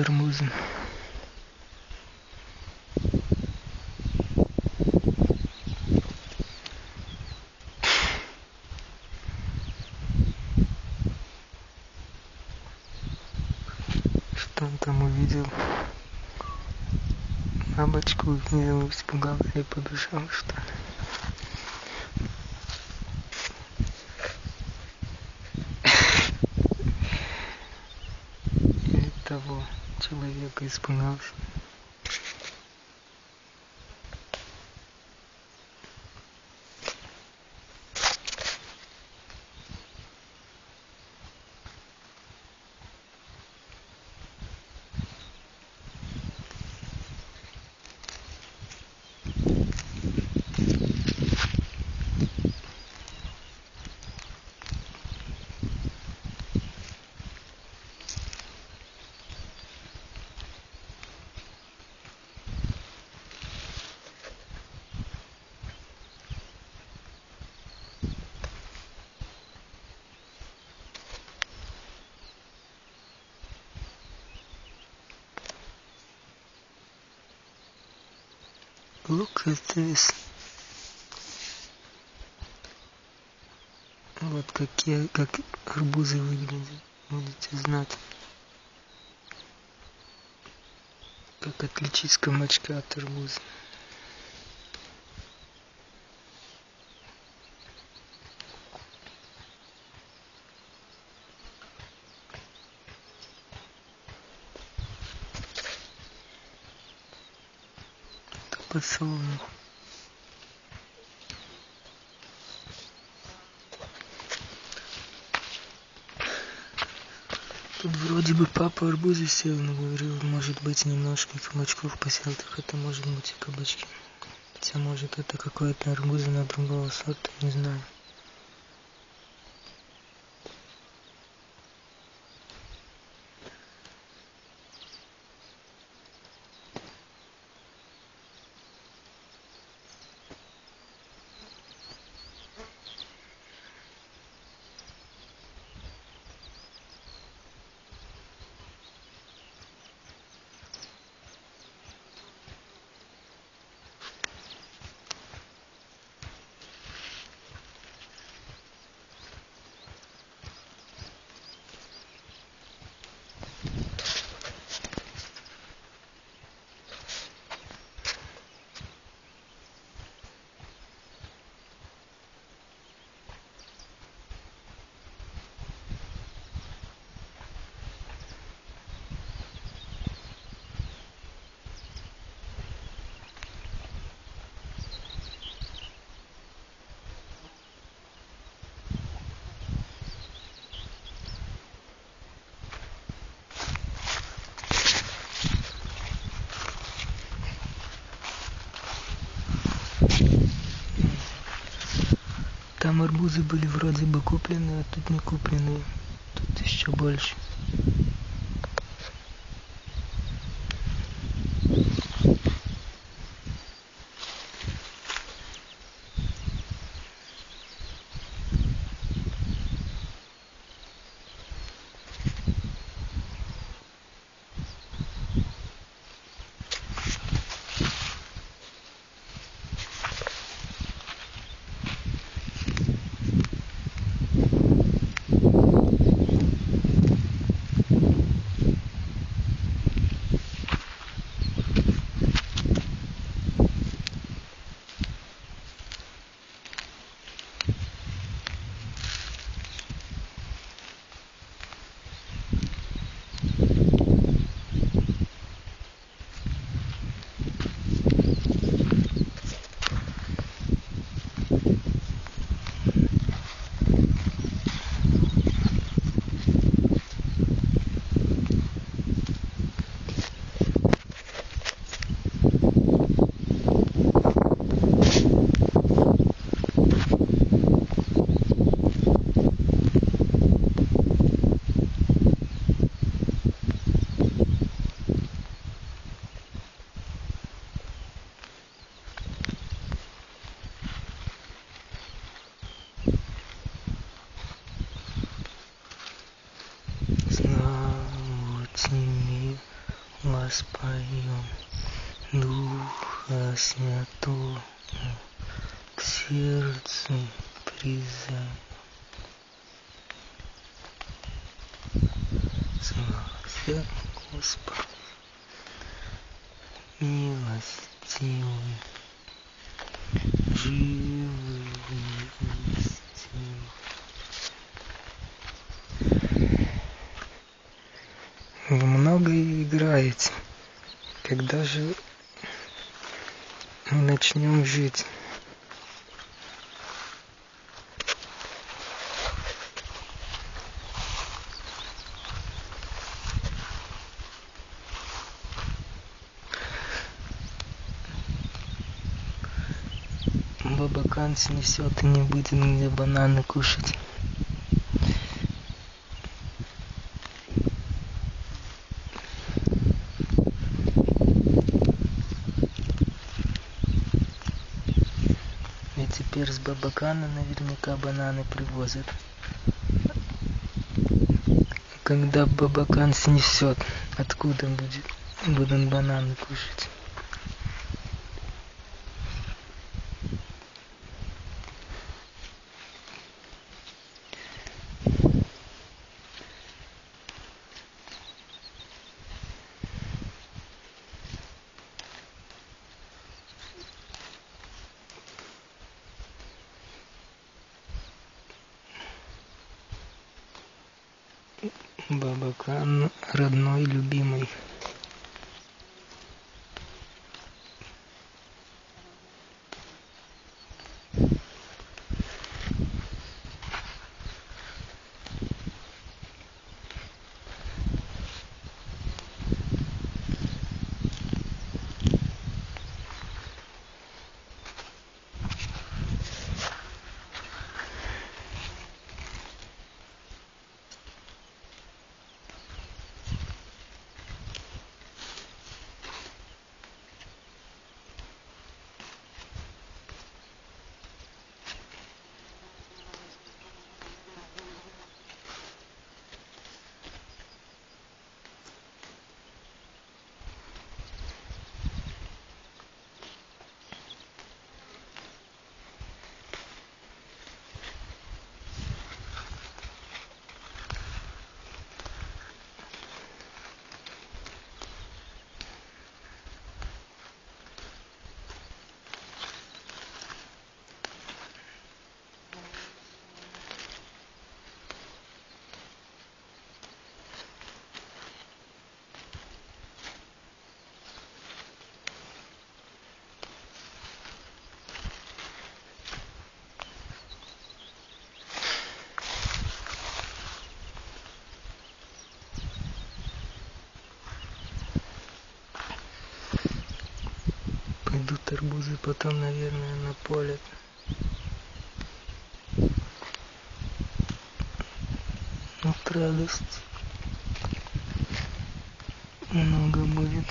арбузом что он там увидел? Бабочку увидел испугался и побежал что ли человека испугался Look This. Вот какие, как арбузы выглядят. Будете знать. Как отличить кабачка от арбуза. Подсолнух. Тут вроде бы папа арбузы сел, но говорил, может быть немножко кабачков посел, так это может быть и кабачки. Хотя может это какой-то арбуз на другого сорта, не знаю. Там арбузы были вроде бы купленные, а тут не купленные. Тут еще больше. Воспоем Духа Святого к сердцу призовем. Слава Господь, милостивый, живый, милостивый. Вы много играете. Когда же мы начнем жить? Бабакан снесет и не будет где бананы кушать. И теперь с Бабакана наверняка бананы привозят. Когда Бабакан снесет, откуда будет, будут бананы кушать? Бабакан родной, любимый. Пойдут арбузы потом, наверное, на поле. Вот радость много будет.